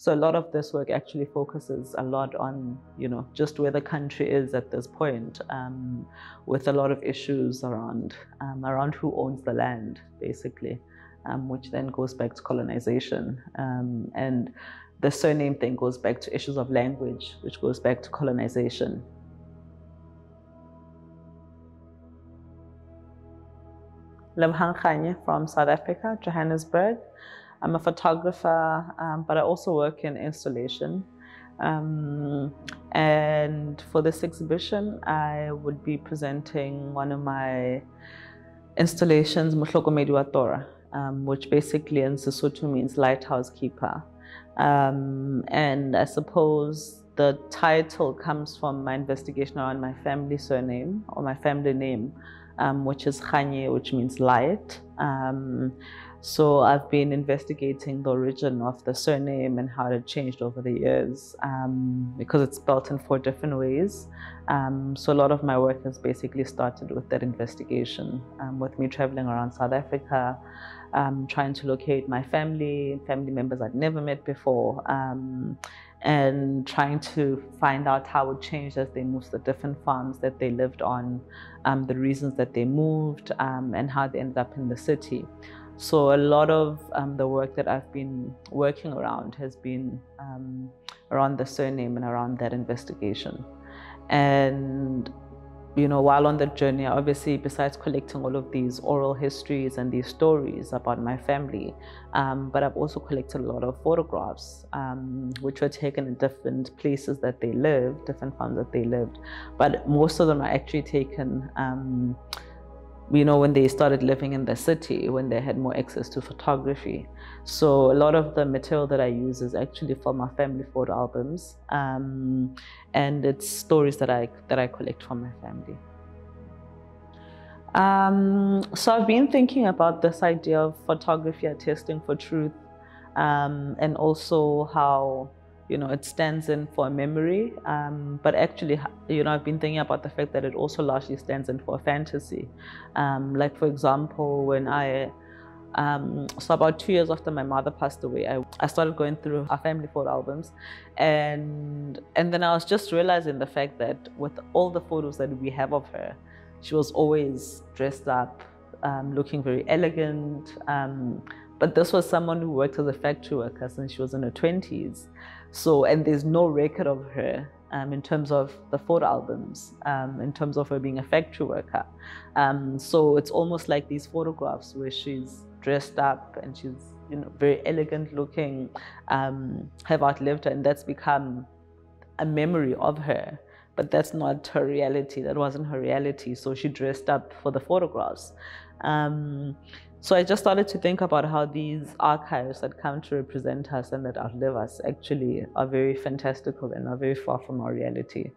So a lot of this work actually focuses a lot on, you know, just where the country is at this point, um, with a lot of issues around um, around who owns the land, basically, um, which then goes back to colonization. Um, and the surname thing goes back to issues of language, which goes back to colonization. Lebohang Kganye from South Africa, Johannesburg. I'm a photographer, um, but I also work in installation. Um, and for this exhibition, I would be presenting one of my installations, Mohlokomedi wa Tora, um, which basically in Sesotho means lighthouse keeper. Um, and I suppose the title comes from my investigation around my family surname or my family name, um, which is Kganye, which means light. So I've been investigating the origin of the surname and how it changed over the years um, because it's spelled in four different ways. Um, so a lot of my work has basically started with that investigation, um, with me traveling around South Africa, um, trying to locate my family, family members I'd never met before, um, and trying to find out how it changed as they moved to the different farms that they lived on, um, the reasons that they moved, and how they ended up in the city. So a lot of um, the work that I've been working around has been um, around the surname and around that investigation. And you know, while on the journey, obviously, besides collecting all of these oral histories and these stories about my family, um, but I've also collected a lot of photographs, um, which were taken in different places that they lived, different farms that they lived. But most of them are actually taken um, you know, when they started living in the city, when they had more access to photography. So a lot of the material that I use is actually from my family photo albums, um, and it's stories that I that I collect from my family. Um, so I've been thinking about this idea of photography attesting for truth, um, and also how you know, it stands in for a memory, um, but actually, you know, I've been thinking about the fact that it also largely stands in for a fantasy. Um, like, for example, when I, um, so about two years after my mother passed away, I, I started going through our family photo albums, and and then I was just realizing the fact that with all the photos that we have of her, she was always dressed up, um, looking very elegant. Um, but this was someone who worked as a factory worker since she was in her 20s. So, and there's no record of her um, in terms of the photo albums, um, in terms of her being a factory worker. Um, so it's almost like these photographs where she's dressed up and she's you know very elegant looking, um, have outlived her, and that's become a memory of her. But that's not her reality. That wasn't her reality. So she dressed up for the photographs. So I just started to think about how these archives that come to represent us and that outlive us actually are very fantastical and are very far from our reality.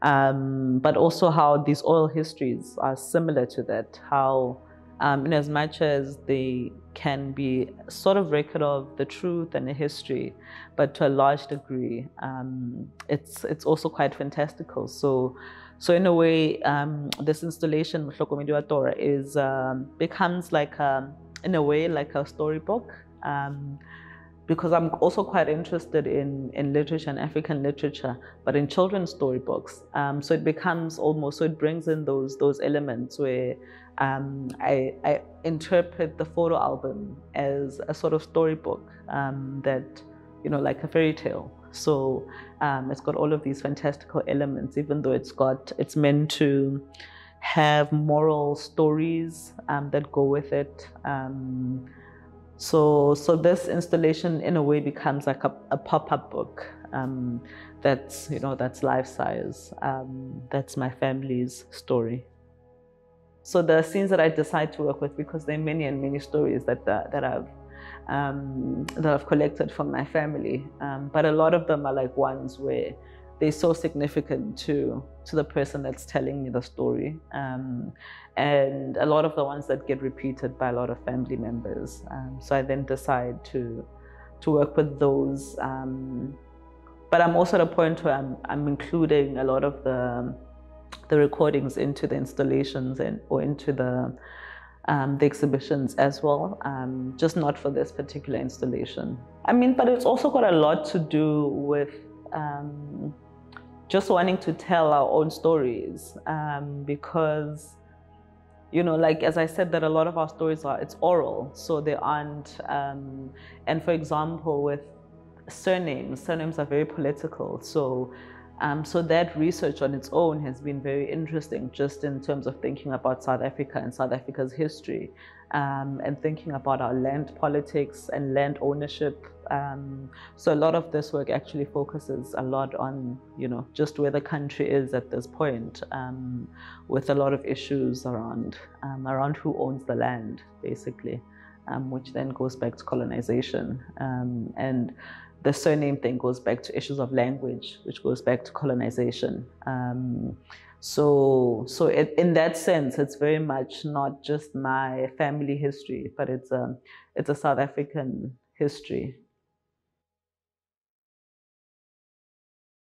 Um, but also how these oral histories are similar to that, how um, in as much as they can be sort of record of the truth and the history, but to a large degree, um, it's, it's also quite fantastical. So so in a way, um, this installation, Mohlokomedi wa Tora, is um, becomes like a, in a way like a storybook. Um, because I'm also quite interested in, in literature and African literature, but in children's storybooks. Um, so it becomes almost, so it brings in those, those elements where um, I, I, interpret the photo album as a sort of storybook um, that, you know, like a fairy tale. So um, it's got all of these fantastical elements, even though it's got it's meant to have moral stories um, that go with it. Um, so so this installation in a way becomes like a, a pop-up book um, that's you know that's life size. Um, that's my family's story. So the scenes that I decide to work with, because there are many and many stories that uh, that I've um, that I've collected from my family. Um, but a lot of them are like ones where they're so significant to to the person that's telling me the story. Um, and a lot of the ones that get repeated by a lot of family members. Um, so I then decide to to work with those. Um, but I'm also at a point where I'm, I'm including a lot of the the recordings into the installations and or into the um, the exhibitions as well, um, just not for this particular installation. I mean, but it's also got a lot to do with um, just wanting to tell our own stories um, because you know like as i said that a lot of our stories are it's oral so they aren't um, and for example with surnames surnames are very political so um, so that research on its own has been very interesting just in terms of thinking about south africa and south africa's history um, and thinking about our land politics and land ownership. Um, so a lot of this work actually focuses a lot on, you know, just where the country is at this point, um, with a lot of issues around um, around who owns the land, basically, um, which then goes back to colonization and. The surname thing goes back to issues of language, which goes back to colonization. Um, so, so it, in that sense, it's very much not just my family history, but it's a, it's a South African history.